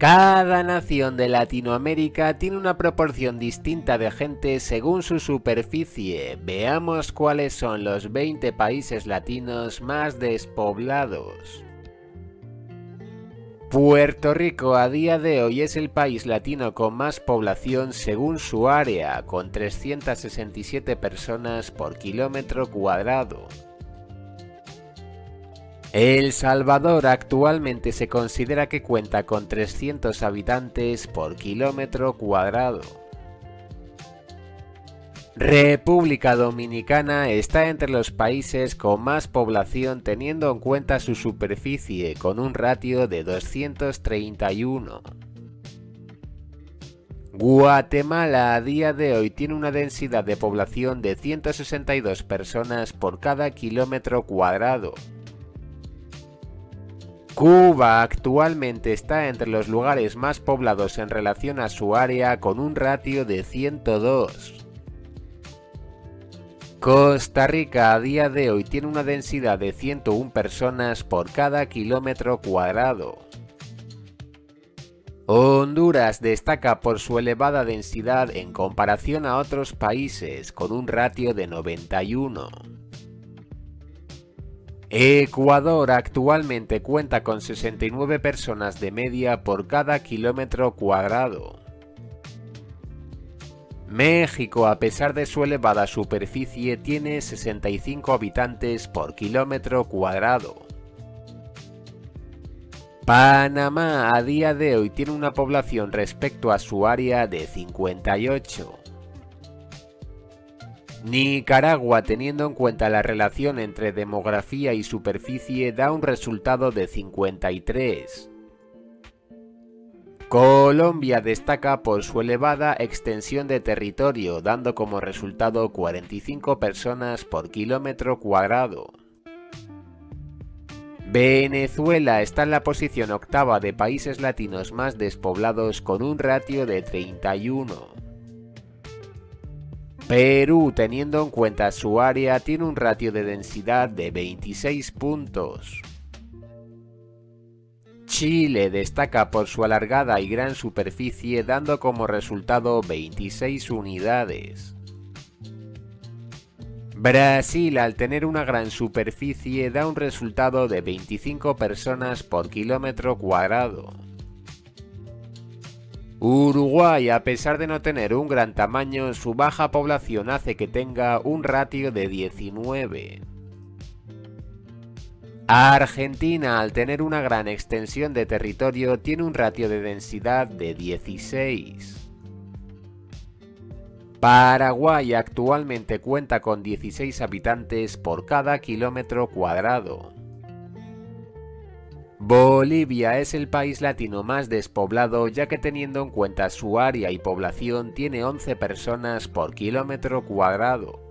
Cada nación de Latinoamérica tiene una proporción distinta de gente según su superficie. Veamos cuáles son los 20 países latinos más despoblados. Puerto Rico a día de hoy es el país latino con más población según su área, con 367 personas por kilómetro cuadrado. El Salvador actualmente se considera que cuenta con 300 habitantes por kilómetro cuadrado. República Dominicana está entre los países con más población teniendo en cuenta su superficie con un ratio de 231. Guatemala a día de hoy tiene una densidad de población de 162 personas por cada kilómetro cuadrado. Cuba actualmente está entre los lugares más poblados en relación a su área con un ratio de 102. Costa Rica a día de hoy tiene una densidad de 101 personas por cada kilómetro cuadrado. Honduras destaca por su elevada densidad en comparación a otros países con un ratio de 91. Ecuador actualmente cuenta con 69 personas de media por cada kilómetro cuadrado. México, a pesar de su elevada superficie, tiene 65 habitantes por kilómetro cuadrado. Panamá a día de hoy tiene una población respecto a su área de 58. Nicaragua, teniendo en cuenta la relación entre demografía y superficie, da un resultado de 53. Colombia destaca por su elevada extensión de territorio, dando como resultado 45 personas por kilómetro cuadrado. Venezuela está en la posición octava de países latinos más despoblados con un ratio de 31. Perú, teniendo en cuenta su área, tiene un ratio de densidad de 26 puntos. Chile destaca por su alargada y gran superficie dando como resultado 26 unidades. Brasil al tener una gran superficie da un resultado de 25 personas por kilómetro cuadrado. Uruguay, a pesar de no tener un gran tamaño, su baja población hace que tenga un ratio de 19. Argentina, al tener una gran extensión de territorio, tiene un ratio de densidad de 16. Paraguay actualmente cuenta con 16 habitantes por cada kilómetro cuadrado. Bolivia es el país latino más despoblado ya que teniendo en cuenta su área y población tiene 11 personas por kilómetro cuadrado.